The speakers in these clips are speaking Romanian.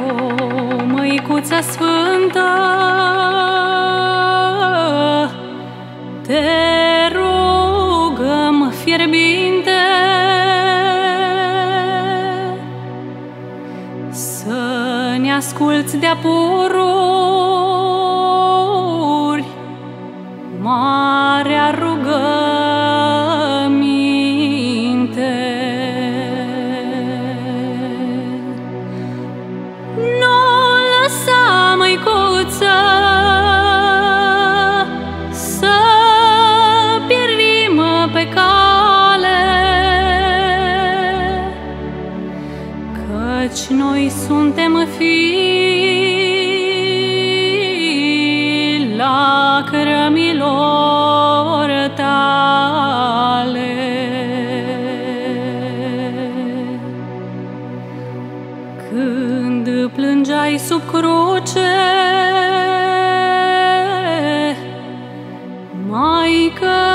O, Măicuță Sfântă, te rugăm fierbinte ne asculți de-a pururi noi suntem fii lacrămilor tale. Când plângeai sub cruce, Maică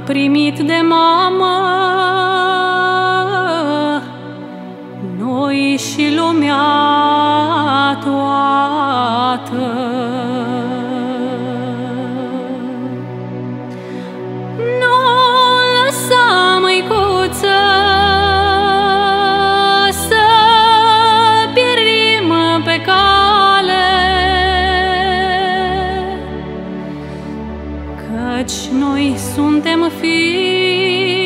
primit de mamă, Noi și lumea toată. Căci noi suntem fii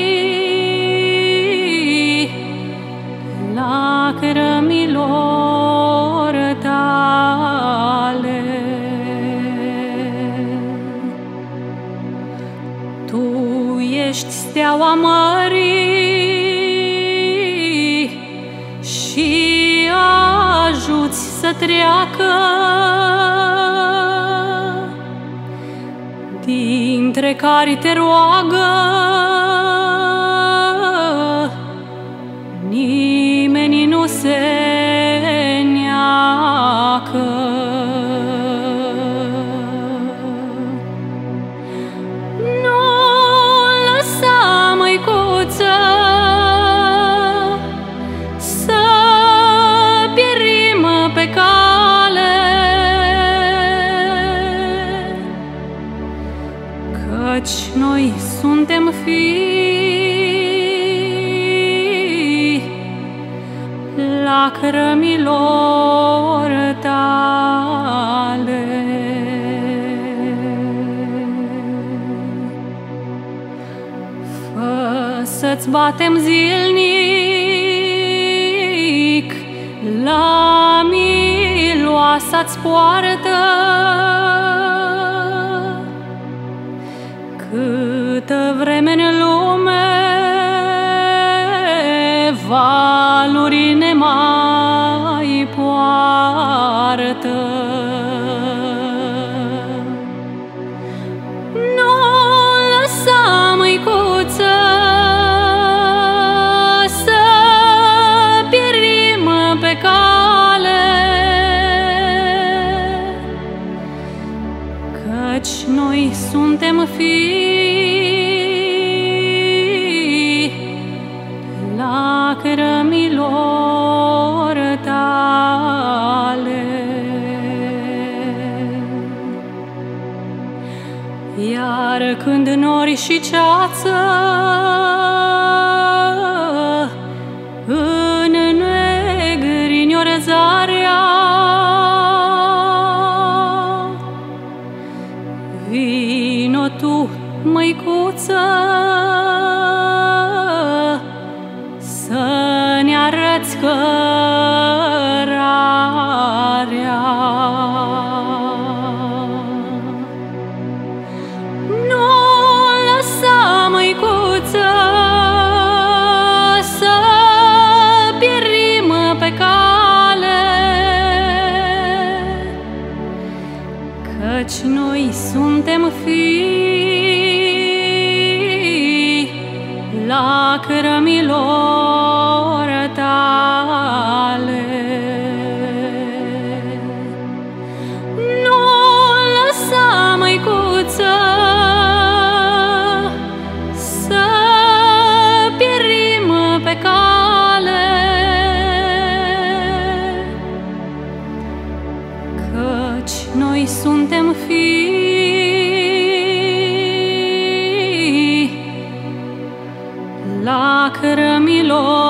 lacrămilor tale. Tu ești steaua mării și ajuți să treacă dintre care te roagă nimeni nu se Căci noi suntem fii lacrămilor tale. Fă să-ți batem zilnic la miloasa-ți poartă, Câtă vreme în lume valuri ne mai poartă. Căci noi suntem fii lacrămilor tale. Iar când nori și ceață măicuță, să ne arăți cărarea. lacrămilor tale. Nu lăsa, măicuță, să pierim pe cale, căci noi suntem fii Εκτελώ.